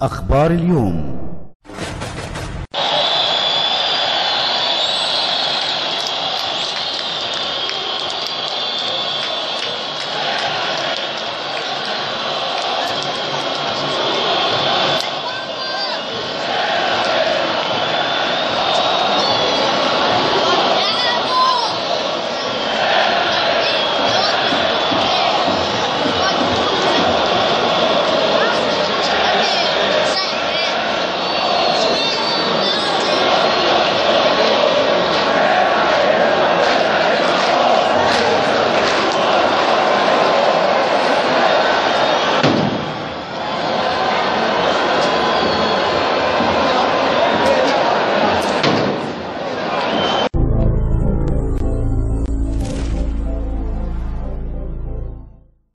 أخبار اليوم.